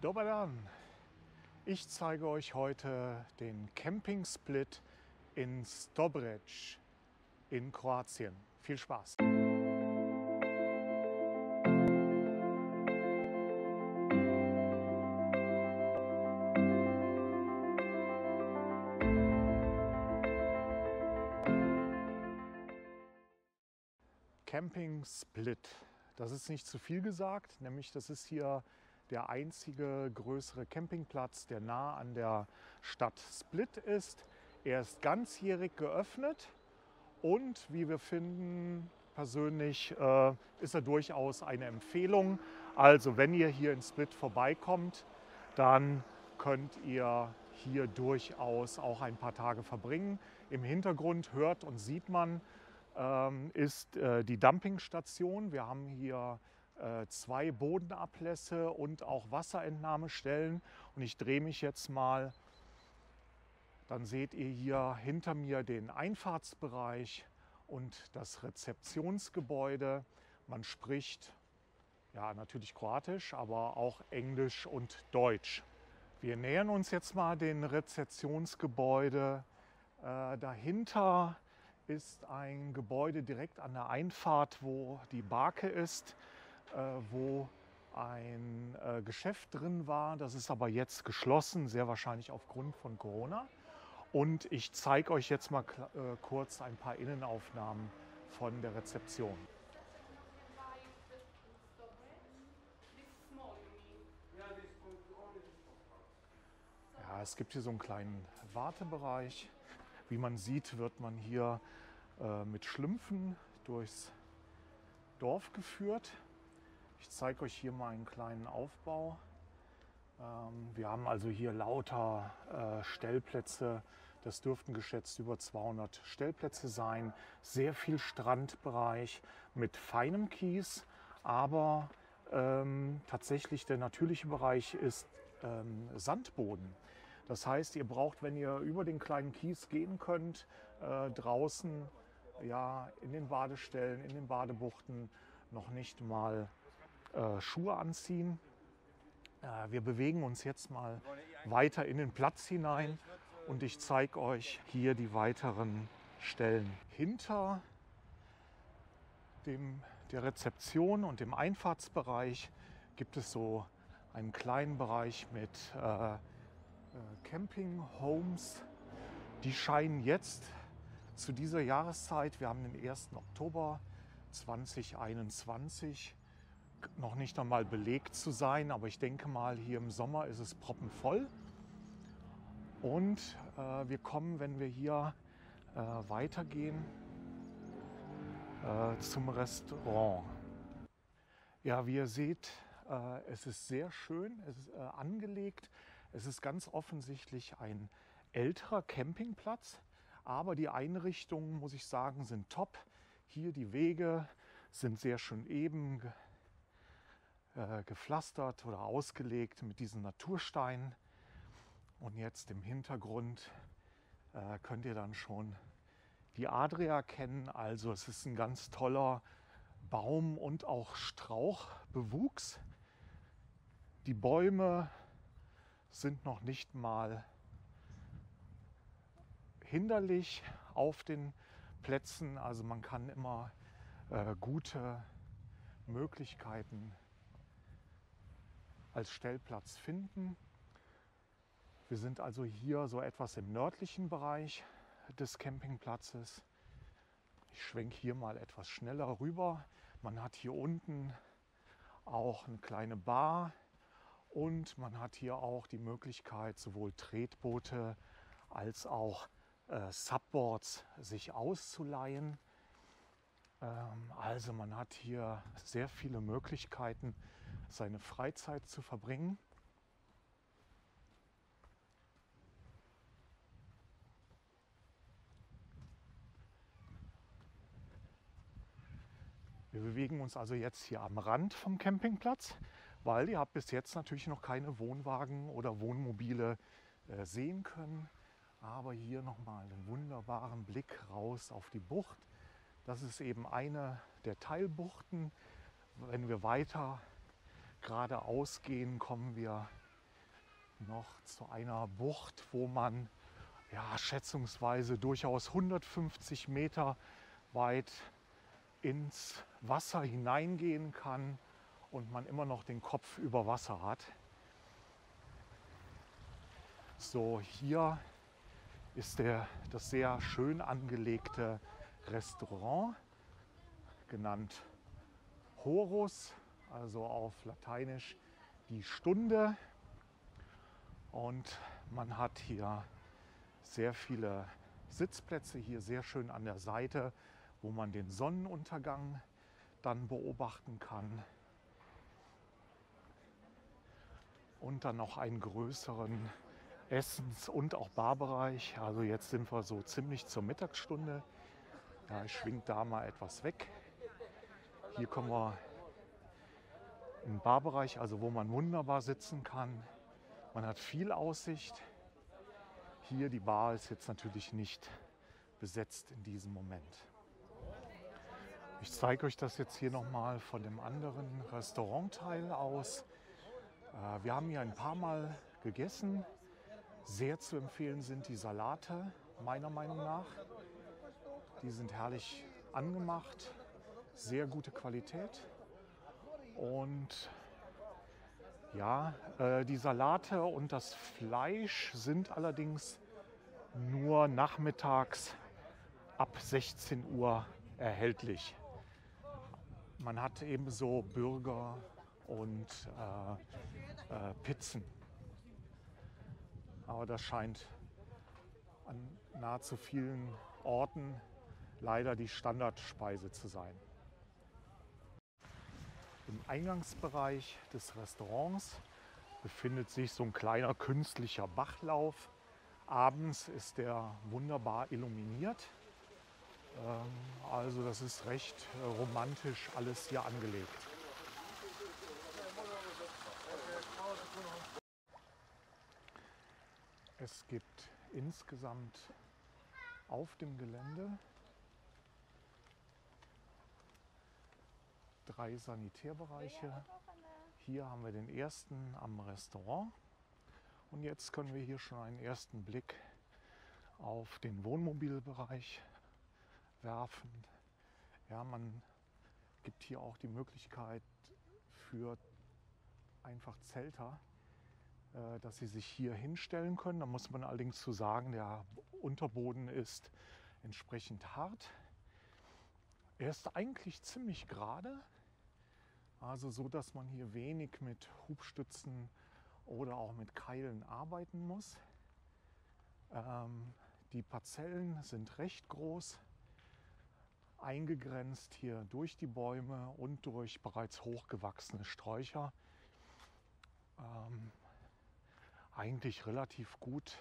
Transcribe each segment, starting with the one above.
Dobar. Ich zeige euch heute den Camping Split in Stobrec in Kroatien. Viel Spaß! Camping Split. Das ist nicht zu viel gesagt, nämlich das ist hier der einzige größere Campingplatz, der nah an der Stadt Split ist. Er ist ganzjährig geöffnet und wie wir finden, persönlich äh, ist er durchaus eine Empfehlung. Also wenn ihr hier in Split vorbeikommt, dann könnt ihr hier durchaus auch ein paar Tage verbringen. Im Hintergrund hört und sieht man, ähm, ist äh, die Dumpingstation. Wir haben hier zwei Bodenablässe und auch Wasserentnahmestellen. Und ich drehe mich jetzt mal. Dann seht ihr hier hinter mir den Einfahrtsbereich und das Rezeptionsgebäude. Man spricht ja natürlich Kroatisch, aber auch Englisch und Deutsch. Wir nähern uns jetzt mal den Rezeptionsgebäude. Äh, dahinter ist ein Gebäude direkt an der Einfahrt, wo die Barke ist, äh, wo ein äh, Geschäft drin war. Das ist aber jetzt geschlossen, sehr wahrscheinlich aufgrund von Corona. Und ich zeige euch jetzt mal äh, kurz ein paar Innenaufnahmen von der Rezeption. Ja, es gibt hier so einen kleinen Wartebereich. Wie man sieht, wird man hier äh, mit Schlümpfen durchs Dorf geführt. Ich zeige euch hier mal einen kleinen Aufbau. Ähm, wir haben also hier lauter äh, Stellplätze. Das dürften geschätzt über 200 Stellplätze sein. Sehr viel Strandbereich mit feinem Kies, aber ähm, tatsächlich der natürliche Bereich ist ähm, Sandboden. Das heißt, ihr braucht, wenn ihr über den kleinen Kies gehen könnt, äh, draußen ja, in den Badestellen, in den Badebuchten noch nicht mal äh, Schuhe anziehen. Äh, wir bewegen uns jetzt mal weiter in den Platz hinein und ich zeige euch hier die weiteren Stellen. Hinter dem, der Rezeption und dem Einfahrtsbereich gibt es so einen kleinen Bereich mit äh, äh, Camping Homes, die scheinen jetzt zu dieser Jahreszeit, wir haben den 1. Oktober 2021, noch nicht einmal belegt zu sein, aber ich denke mal, hier im Sommer ist es proppenvoll. Und äh, wir kommen, wenn wir hier äh, weitergehen, äh, zum Restaurant. Ja, wie ihr seht, äh, es ist sehr schön, es ist äh, angelegt. Es ist ganz offensichtlich ein älterer Campingplatz, aber die Einrichtungen, muss ich sagen, sind top. Hier die Wege sind sehr schön eben äh, gepflastert oder ausgelegt mit diesen Natursteinen. Und jetzt im Hintergrund äh, könnt ihr dann schon die Adria kennen. Also es ist ein ganz toller Baum- und auch Strauchbewuchs. Die Bäume sind noch nicht mal hinderlich auf den Plätzen. Also man kann immer äh, gute Möglichkeiten als Stellplatz finden. Wir sind also hier so etwas im nördlichen Bereich des Campingplatzes. Ich schwenke hier mal etwas schneller rüber. Man hat hier unten auch eine kleine Bar und man hat hier auch die Möglichkeit, sowohl Tretboote als auch äh, Subboards sich auszuleihen. Ähm, also man hat hier sehr viele Möglichkeiten, seine Freizeit zu verbringen. Wir bewegen uns also jetzt hier am Rand vom Campingplatz weil ihr habt bis jetzt natürlich noch keine Wohnwagen oder Wohnmobile äh, sehen können. Aber hier nochmal einen wunderbaren Blick raus auf die Bucht. Das ist eben eine der Teilbuchten. Wenn wir weiter geradeaus gehen, kommen wir noch zu einer Bucht, wo man ja, schätzungsweise durchaus 150 Meter weit ins Wasser hineingehen kann und man immer noch den Kopf über Wasser hat. So, hier ist der, das sehr schön angelegte Restaurant, genannt Horus, also auf Lateinisch die Stunde. Und man hat hier sehr viele Sitzplätze, hier sehr schön an der Seite, wo man den Sonnenuntergang dann beobachten kann. Und dann noch einen größeren Essens- und auch Barbereich. Also jetzt sind wir so ziemlich zur Mittagsstunde. Da schwingt da mal etwas weg. Hier kommen wir den Barbereich, also wo man wunderbar sitzen kann. Man hat viel Aussicht. Hier die Bar ist jetzt natürlich nicht besetzt in diesem Moment. Ich zeige euch das jetzt hier nochmal von dem anderen Restaurantteil aus. Äh, wir haben hier ein paar Mal gegessen. Sehr zu empfehlen sind die Salate, meiner Meinung nach. Die sind herrlich angemacht, sehr gute Qualität. Und ja, äh, die Salate und das Fleisch sind allerdings nur nachmittags ab 16 Uhr erhältlich. Man hat ebenso Burger und äh, äh, Pizzen. Aber das scheint an nahezu vielen Orten leider die Standardspeise zu sein. Im Eingangsbereich des Restaurants befindet sich so ein kleiner künstlicher Bachlauf. Abends ist der wunderbar illuminiert. Ähm, also das ist recht äh, romantisch alles hier angelegt. Es gibt insgesamt auf dem Gelände drei Sanitärbereiche. Hier haben wir den ersten am Restaurant. Und jetzt können wir hier schon einen ersten Blick auf den Wohnmobilbereich werfen. Ja, man gibt hier auch die Möglichkeit für einfach Zelter äh, dass sie sich hier hinstellen können. Da muss man allerdings zu sagen, der Unterboden ist entsprechend hart. Er ist eigentlich ziemlich gerade, also so, dass man hier wenig mit Hubstützen oder auch mit Keilen arbeiten muss. Ähm, die Parzellen sind recht groß, eingegrenzt hier durch die Bäume und durch bereits hochgewachsene Sträucher. Ähm, eigentlich relativ gut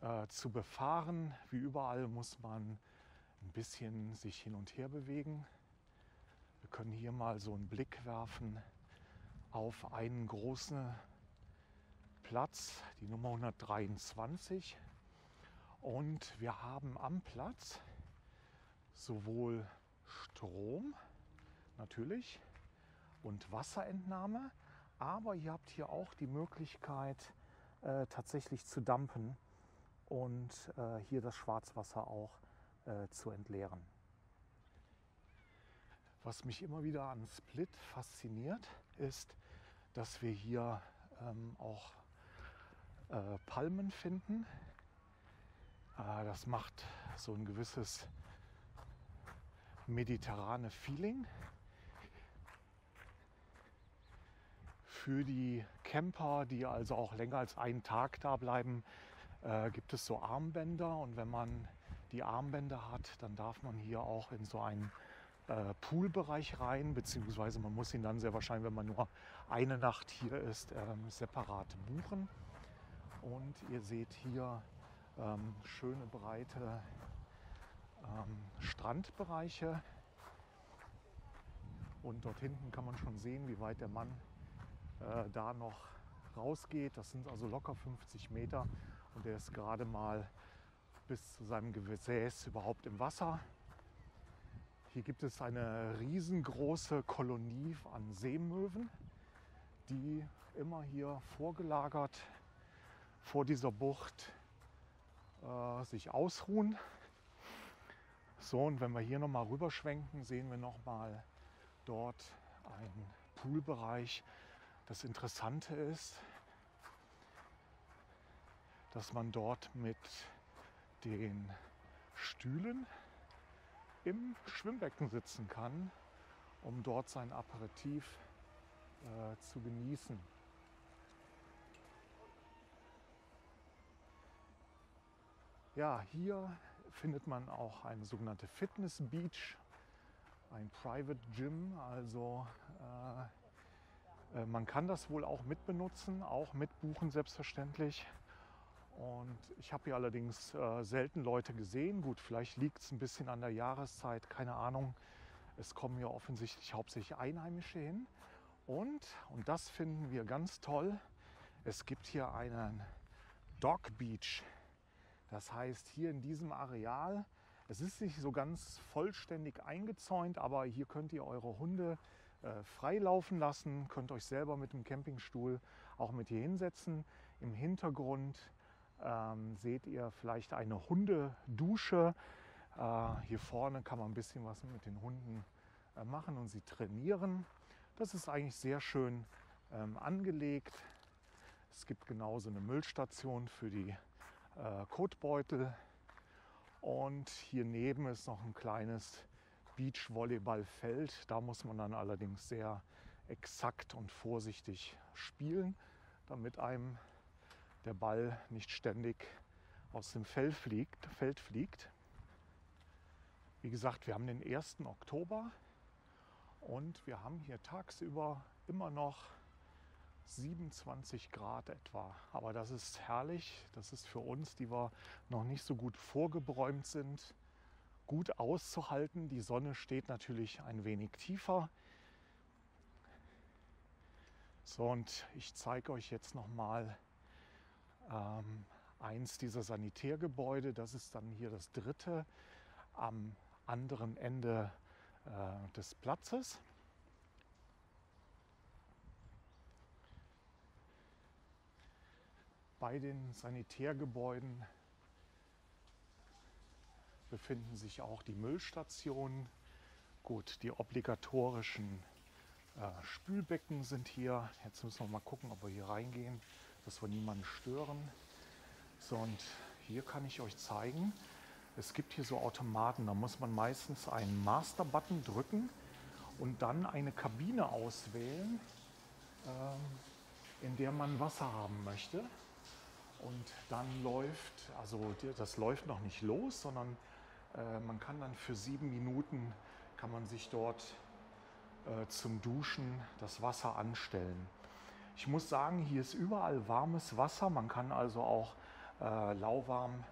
äh, zu befahren. Wie überall muss man ein bisschen sich hin und her bewegen. Können hier mal so einen Blick werfen auf einen großen Platz, die Nummer 123. Und wir haben am Platz sowohl Strom natürlich und Wasserentnahme, aber ihr habt hier auch die Möglichkeit, äh, tatsächlich zu dampen und äh, hier das Schwarzwasser auch äh, zu entleeren. Was mich immer wieder an Split fasziniert, ist, dass wir hier ähm, auch äh, Palmen finden. Äh, das macht so ein gewisses mediterrane Feeling. Für die Camper, die also auch länger als einen Tag da bleiben, äh, gibt es so Armbänder. Und wenn man die Armbänder hat, dann darf man hier auch in so einen äh, Poolbereich rein, beziehungsweise man muss ihn dann sehr wahrscheinlich, wenn man nur eine Nacht hier ist, ähm, separat buchen. Und ihr seht hier ähm, schöne breite ähm, Strandbereiche. Und dort hinten kann man schon sehen, wie weit der Mann äh, da noch rausgeht. Das sind also locker 50 Meter und der ist gerade mal bis zu seinem Gesäß überhaupt im Wasser. Hier gibt es eine riesengroße Kolonie an Seemöwen, die immer hier vorgelagert vor dieser Bucht äh, sich ausruhen. So, und wenn wir hier nochmal rüberschwenken, sehen wir nochmal dort einen Poolbereich. Das Interessante ist, dass man dort mit den Stühlen im Schwimmbecken sitzen kann, um dort sein Aperitif äh, zu genießen. Ja, hier findet man auch eine sogenannte Fitness Beach, ein Private Gym. Also äh, äh, man kann das wohl auch mitbenutzen, auch mitbuchen selbstverständlich. Und ich habe hier allerdings äh, selten Leute gesehen. Gut, vielleicht liegt es ein bisschen an der Jahreszeit, keine Ahnung. Es kommen hier offensichtlich hauptsächlich Einheimische hin. Und, und das finden wir ganz toll, es gibt hier einen Dog Beach. Das heißt, hier in diesem Areal, es ist nicht so ganz vollständig eingezäunt, aber hier könnt ihr eure Hunde äh, frei lassen, könnt euch selber mit dem Campingstuhl auch mit hier hinsetzen. Im Hintergrund ähm, seht ihr vielleicht eine Hundedusche. Äh, hier vorne kann man ein bisschen was mit den Hunden äh, machen und sie trainieren. Das ist eigentlich sehr schön ähm, angelegt. Es gibt genauso eine Müllstation für die äh, Kotbeutel. Und hier neben ist noch ein kleines Beachvolleyballfeld. Da muss man dann allerdings sehr exakt und vorsichtig spielen, damit einem der Ball nicht ständig aus dem Feld fliegt. Feld fliegt. Wie gesagt, wir haben den 1. Oktober und wir haben hier tagsüber immer noch 27 Grad etwa. Aber das ist herrlich. Das ist für uns, die wir noch nicht so gut vorgebräumt sind, gut auszuhalten. Die Sonne steht natürlich ein wenig tiefer. So, und ich zeige euch jetzt noch mal ähm, eins dieser Sanitärgebäude. Das ist dann hier das dritte am anderen Ende äh, des Platzes. Bei den Sanitärgebäuden befinden sich auch die Müllstationen. Gut, die obligatorischen äh, Spülbecken sind hier. Jetzt müssen wir mal gucken, ob wir hier reingehen, dass wir niemanden stören. So, und hier kann ich euch zeigen, es gibt hier so Automaten, da muss man meistens einen Master-Button drücken und dann eine Kabine auswählen, ähm, in der man Wasser haben möchte. Und dann läuft, also das läuft noch nicht los, sondern äh, man kann dann für sieben Minuten, kann man sich dort äh, zum Duschen das Wasser anstellen. Ich muss sagen, hier ist überall warmes Wasser. Man kann also auch äh, lauwarm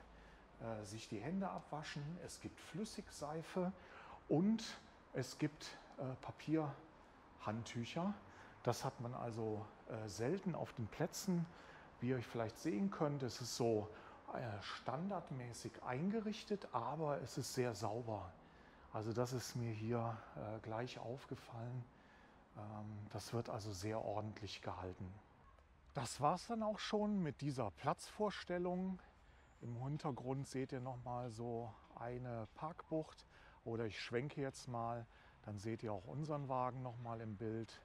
äh, sich die Hände abwaschen. Es gibt Flüssigseife und es gibt äh, Papierhandtücher. Das hat man also äh, selten auf den Plätzen. Wie ihr euch vielleicht sehen könnt, es ist so äh, standardmäßig eingerichtet, aber es ist sehr sauber. Also das ist mir hier äh, gleich aufgefallen. Ähm, das wird also sehr ordentlich gehalten. Das war es dann auch schon mit dieser Platzvorstellung. Im Hintergrund seht ihr noch mal so eine Parkbucht oder ich schwenke jetzt mal, dann seht ihr auch unseren Wagen noch mal im Bild.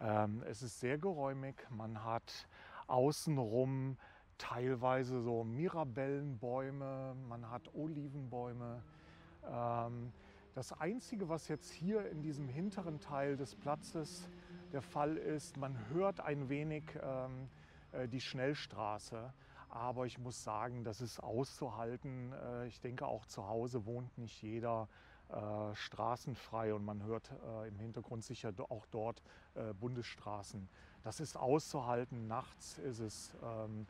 Ähm, es ist sehr geräumig, man hat außenrum teilweise so Mirabellenbäume, man hat Olivenbäume. Ähm, das Einzige, was jetzt hier in diesem hinteren Teil des Platzes der Fall ist, man hört ein wenig ähm, äh, die Schnellstraße. Aber ich muss sagen, das ist auszuhalten. Äh, ich denke, auch zu Hause wohnt nicht jeder äh, straßenfrei und man hört äh, im Hintergrund sicher auch dort äh, Bundesstraßen. Das ist auszuhalten. Nachts ist es ähm,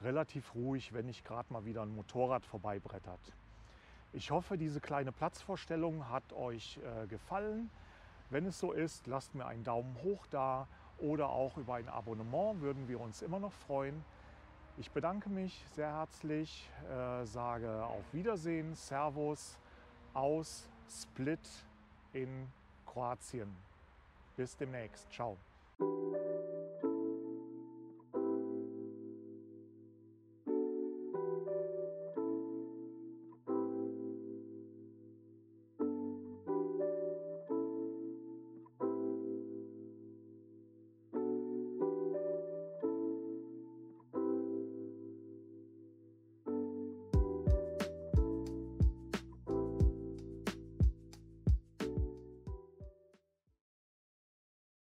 relativ ruhig, wenn nicht gerade mal wieder ein Motorrad vorbeibrettert. Ich hoffe, diese kleine Platzvorstellung hat euch äh, gefallen. Wenn es so ist, lasst mir einen Daumen hoch da oder auch über ein Abonnement würden wir uns immer noch freuen. Ich bedanke mich sehr herzlich, äh, sage auf Wiedersehen, Servus aus Split in Kroatien. Bis demnächst. Ciao.